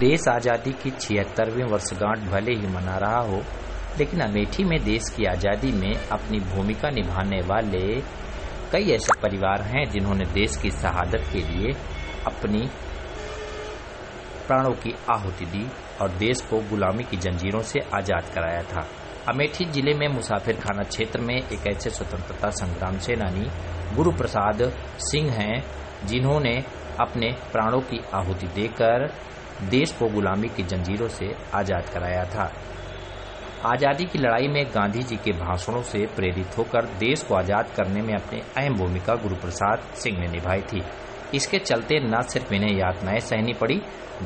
देश आज़ादी की छिहत्तरवीं वर्षगांठ भले ही मना रहा हो, लेकिन अमेठी में देश की आज़ादी में अपनी भूमिका निभाने वाले कई ऐसे परिवार हैं जिन्होंने देश की शहादत के लिए अपनी प्राणों की आहुति दी और देश को गुलामी की जंजीरों से आज़ाद कराया था। अमेठी ज़िले में मुसाफिर खाना क्षेत्र में एक ऐसे स्वतंत्रता संग्राम सेनानी गुरु प्रसाद सिंह हैं जिन्होंने अपने प्राणों की आहुति देकर देश को गुलामी की जंजीरों से आज़ाद कराया था। आज़ादी की लड़ाई में गांधी जी के भाषणों से प्रेरित होकर देश को आज़ाद करने में अपनी अहम भूमिका गुरु प्रसाद सिंह ने निभाई थी। इसके चलते न सिर्फ़ इन्हें यातनाएँ सहनी पड़ी,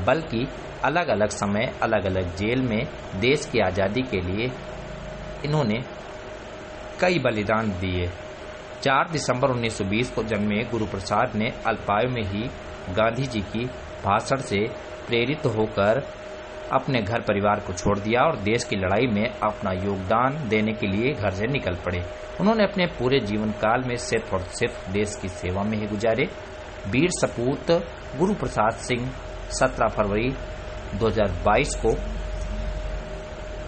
बल्कि अलग अलग समय अलग अलग जेल में देश की आज़ादी के लिए इन्होंने कई बलिदान दिए। 4 दिसंबर 1920 को जन्मे गुरु प्रसाद ने अल्पायु में ही गांधी जी की भाषण से प्रेरित होकर अपने घर परिवार को छोड़ दिया और देश की लड़ाई में अपना योगदान देने के लिए घर से निकल पड़े। उन्होंने अपने पूरे जीवन काल में सिर्फ़ और सिर्फ़ देश की सेवा में ही गुजारे। वीर सपूत गुरु प्रसाद सिंह 17 फरवरी 2022 को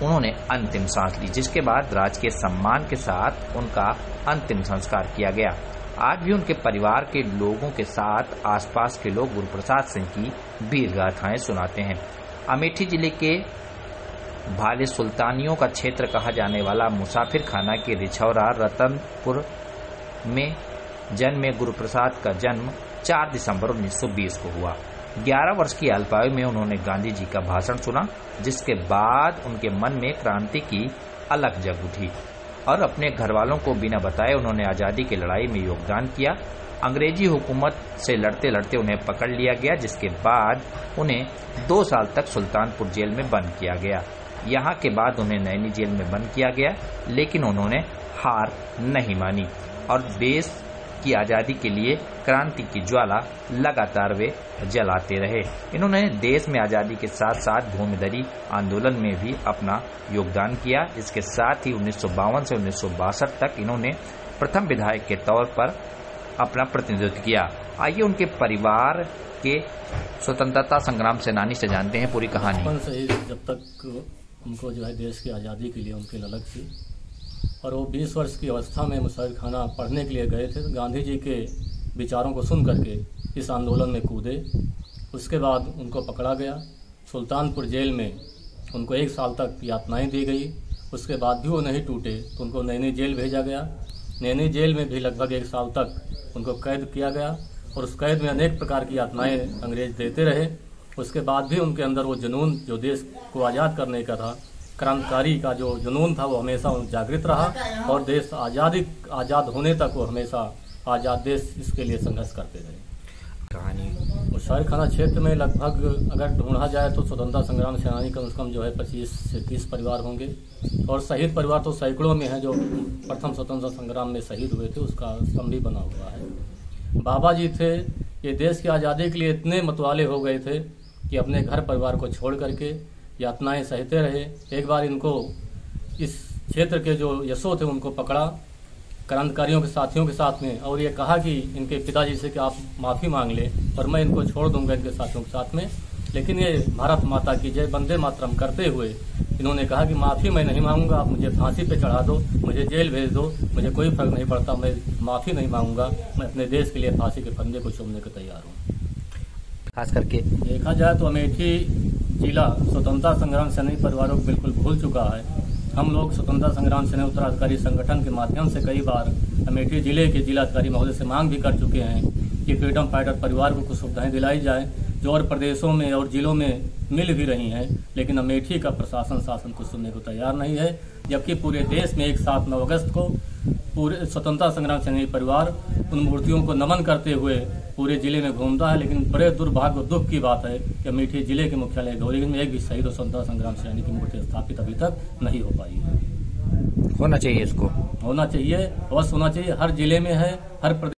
उन्होंने अंतिम सांस ली, जिसके बाद राजकीय सम्मान के साथ उनका अंतिम संस्कार किया गया। आज भी उनके परिवार के लोगों के साथ आसपास के लोग गुरु प्रसाद सिंह की वीर गाथाएँ सुनाते हैं। अमेठी ज़िले के भाले सुल्तानियों का क्षेत्र कहा जाने वाला मुसाफिर खाना के रिछौरा रतनपुर में जन्मे गुरु प्रसाद का जन्म 4 दिसंबर 1920 को हुआ। 11 वर्ष की अल्पायु में उन्होंने गांधी जी का भाषण सुना, जिसके बाद उनके मन में क्रांति की अलग जग उठी। और अपने घर वालों को बिना बताए उन्होंने आज़ादी की लड़ाई में योगदान किया। अंग्रेज़ी हुकूमत से लड़ते लड़ते उन्हें पकड़ लिया गया, जिसके बाद उन्हें दो साल तक सुल्तानपुर जेल में बंद किया गया। यहाँ के बाद उन्हें नैनी जेल में बंद किया गया, लेकिन उन्होंने हार नहीं मानी और देश की आज़ादी के लिए क्रांति की ज्वाला लगातार वे जलाते रहे। इन्होंने देश में आज़ादी के साथ साथ भूमिदरी आंदोलन में भी अपना योगदान किया। इसके साथ ही उन्नीस से उन्नीस सौ बासठ तक इन्होंने प्रथम विधायक के तौर पर अपना प्रतिनिधित्व किया। आइए उनके परिवार के स्वतंत्रता संग्राम सेनानी से जानते हैं पूरी कहानी। जब तक उनको जो है देश की आज़ादी के लिए उनकी ललक थी और वो 20 वर्ष की अवस्था में मुसाफिर खाना पढ़ने के लिए गए थे तो गांधी जी के विचारों को सुन करके इस आंदोलन में कूदे। उसके बाद उनको पकड़ा गया। सुल्तानपुर जेल में उनको एक साल तक यातनाएँ दी गई। उसके बाद भी वो नहीं टूटे तो उनको नैनी जेल भेजा गया। नैनी जेल में भी लगभग एक साल तक उनको कैद किया गया और उस कैद में अनेक प्रकार की यातनाएँ अंग्रेज़ देते रहे। उसके बाद भी उनके अंदर वो जुनून जो देश को आज़ाद करने का था क्रांतिकारी का जो जुनून था वो हमेशा जागृत रहा और देश आज़ादी आज़ाद होने तक वो हमेशा आज़ाद देश इसके लिए संघर्ष करते रहे। कहानी? मुशाहिर खाना क्षेत्र में लगभग अगर ढूंढा जाए तो स्वतंत्रता संग्राम सेनानी कम से कम जो है पच्चीस से तीस परिवार होंगे। और शहीद परिवार तो सैकड़ों में है जो प्रथम स्वतंत्रता संग्राम में शहीद हुए थे उसका स्तंभ भी बना हुआ है। बाबा जी थे ये देश की आज़ादी के लिए इतने मतवाले हो गए थे कि अपने घर परिवार को छोड़ करके यातनाएँ सहते रहे। एक बार इनको इस क्षेत्र के जो यशो थे उनको पकड़ा। क्रांतकारियों के साथियों के साथ में और ये कहा कि इनके पिताजी से कि आप माफ़ी मांग लें और मैं इनको छोड़ दूँगा इनके साथियों के साथ में। लेकिन ये भारत माता की जय बंदे मातरम करते हुए इन्होंने कहा कि माफ़ी मैं नहीं मांगूँगा आप मुझे फांसी पे चढ़ा दो मुझे जेल भेज दो मुझे कोई फ़र्क नहीं पड़ता मैं माफ़ी नहीं मांगूँगा मैं अपने देश के लिए फांसी के फंदे को चुमने को तैयार हूँ। खास करके देखा जाए तो अमेठी जिला स्वतंत्रता संग्राम सेनानी परिवारों को बिल्कुल भूल चुका है। हम लोग स्वतंत्रता संग्राम सेना उत्तराधिकारी संगठन के माध्यम से कई बार अमेठी ज़िले के जिलाधिकारी महोदय से मांग भी कर चुके हैं कि फ्रीडम फाइटर परिवार को कुछ सुविधाएँ दिलाई जाए, जो और प्रदेशों में और जिलों में मिल भी रही हैं, लेकिन अमेठी का प्रशासन शासन कुछ सुनने को तैयार नहीं है, जबकि पूरे देश में एक सात नौ अगस्त को पूरे स्वतंत्रता संग्राम सेनानी परिवार उन मूर्तियों को नमन करते हुए पूरे ज़िले में घूमता है लेकिन बड़े दुर्भाग्य दुख की बात है कि अमेठी ज़िले के मुख्यालय गौरीगंज में एक भी शहीद और स्वतंत्रता संग्राम सेनानी की मूर्ति स्थापित अभी तक नहीं हो पाई है। होना चाहिए इसको। होना चाहिए अवश्य होना चाहिए। हर ज़िले में है हर प्रदेश